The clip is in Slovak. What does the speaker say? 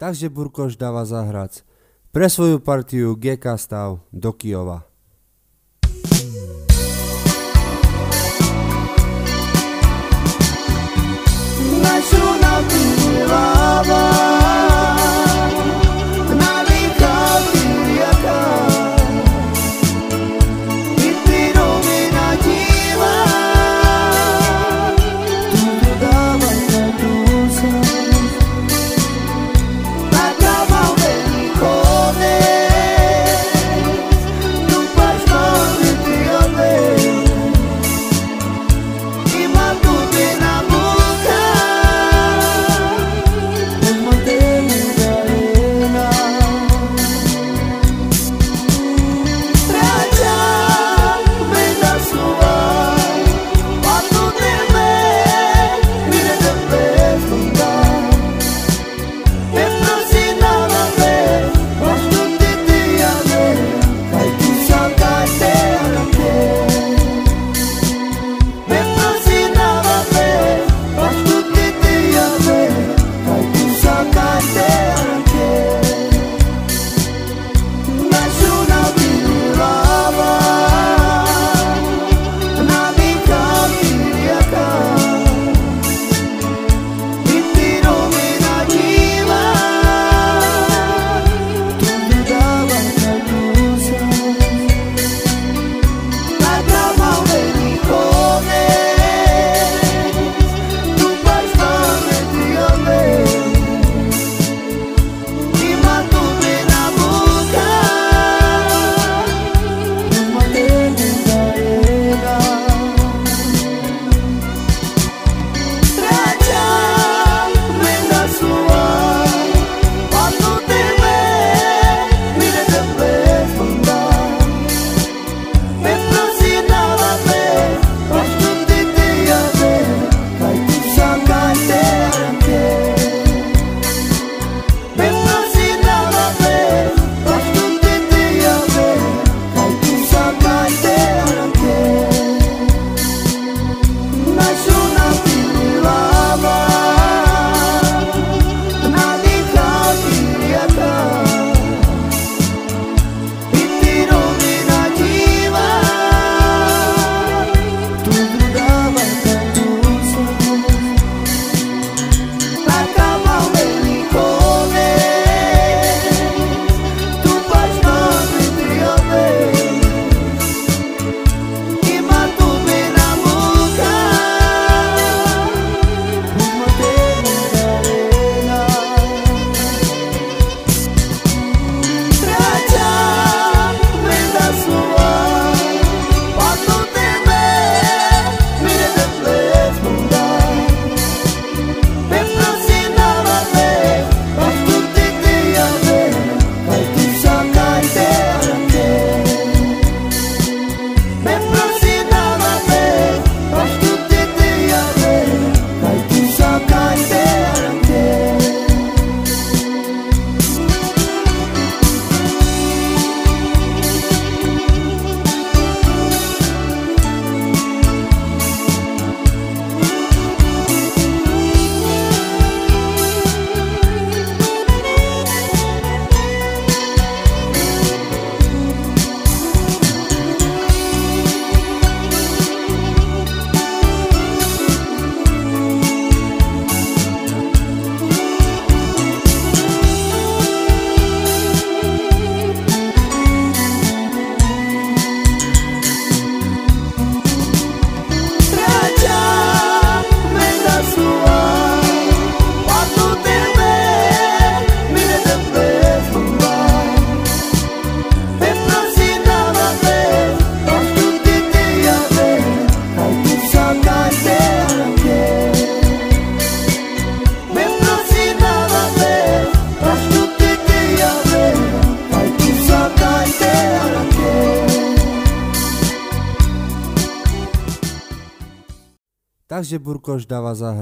Takže Burkoš dáva zahrať pre svoju partiu GK Stav do Kijova. Takže Burkoš dáva zahrať.